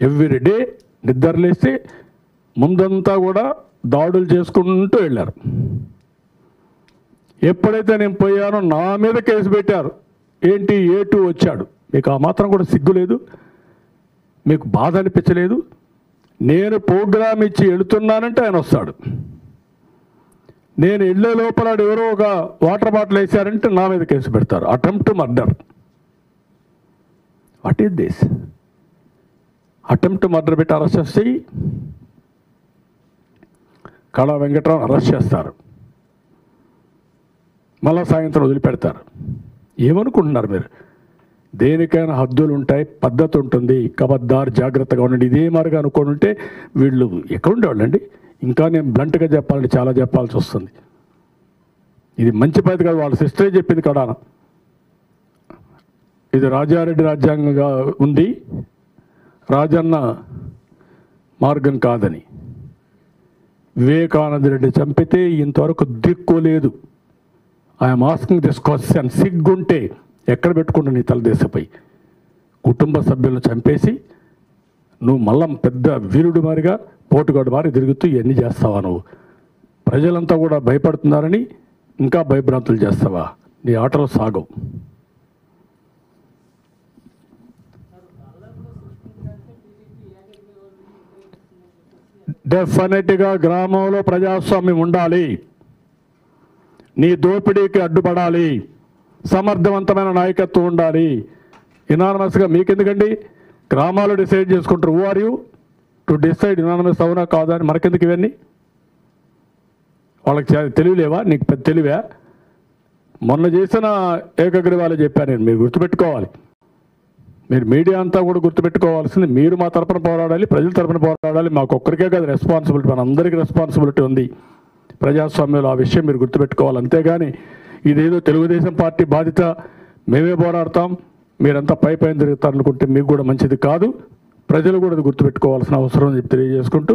Every day నిద్రలేసి ముందంతా కూడా దాడులు చేసుకుంటూ వెళ్ళారు. ఎప్పుడైతే నేను పోయానో నా మీద కేసు పెట్టారు. ఏంటి ఏ టూ వచ్చాడు? మీకు ఆ మాత్రం కూడా సిగ్గు లేదు? మీకు బాధ అనిపించలేదు? నేను ప్రోగ్రామ్ ఇచ్చి వెళుతున్నానంటే ఆయన వస్తాడు. నేను వెళ్ళే లోపల ఆడు ఎవరో ఒక వాటర్ బాటిల్ వేసారంటే నా మీద కేసు పెడతారు. Attempt to murder. What is this? Attempt murder పెట్టి అరెస్ట్ చేసి కళా వెంకటరావు అరెస్ట్ చేస్తారు. మళ్ళా సాయంత్రం వదిలిపెడతారు. ఏమనుకుంటున్నారు మీరు? దేనికైనా హద్దులు ఉంటాయి పద్ధతి ఉంటుంది కబద్దారు జాగ్రత్తగా ఉండండి. ఇదే మరుగా అనుకోని ఉంటే వీళ్ళు ఎక్కడుండేవాళ్ళండి ఇంకా నేను బ్లంట్గా చెప్పాలంటే చాలా చెప్పాల్సి వస్తుంది. ఇది మంచి పద్ధతి కాదు వాళ్ళ సిస్టరే చెప్పింది కడాన. ఇది రాజారెడ్డి రాజ్యాంగంగా ఉంది. రాజన్న మార్గం కాదని వివేకానంద రెడ్డి చంపితే ఇంతవరకు దిక్కు లేదు. ఐఎమ్ ఆస్కింగ్ దిస్ క్వశ్చన్ సిగ్గుంటే ఎక్కడ పెట్టుకుంటా నీ తలదేశపై? కుటుంబ సభ్యులను చంపేసి నువ్వు మళ్ళా పెద్ద వీరుడు మారిగా పోటుగాడు మారి తిరుగుతూ ఇవన్నీ చేస్తావా నువ్వు? ప్రజలంతా కూడా భయపడుతున్నారని ఇంకా భయభ్రాంతులు చేస్తావా? నీ ఆటలు సాగవు. డెఫినెట్గా గ్రామంలో ప్రజాస్వామ్యం ఉండాలి. నీ దోపిడీకి అడ్డుపడాలి. సమర్థవంతమైన నాయకత్వం ఉండాలి. ఇనానమస్గా మీకెందుకండి? గ్రామాలు డిసైడ్ చేసుకుంటారు. Who are you to decide unanimous అవునా కాదా అని మనకెందుకు ఇవన్నీ? వాళ్ళకి తెలియలేవా నీకు పెద్ద తెలివా? మొన్న చేసిన ఏకగ్రీవాలు చెప్పాను నేను. మీరు గుర్తుపెట్టుకోవాలి. మీరు మీడియా అంతా కూడా గుర్తుపెట్టుకోవాల్సింది మీరు మా తరపున పోరాడాలి ప్రజల తరపున పోరాడాలి. మాకు ఒక్కరికే కాదు రెస్పాన్సిబిలిటీ మన అందరికీ రెస్పాన్సిబిలిటీ ఉంది. ప్రజాస్వామ్యంలో ఆ విషయం మీరు గుర్తుపెట్టుకోవాలి. అంతేగాని ఇదేదో తెలుగుదేశం పార్టీ బాధ్యత మేమే పోరాడతాం మీరంతా పై పైన తిరుగుతారనుకుంటే మీకు కూడా మంచిది కాదు. ప్రజలు కూడా అది గుర్తుపెట్టుకోవాల్సిన అవసరం అని చెప్పి తెలియజేసుకుంటూ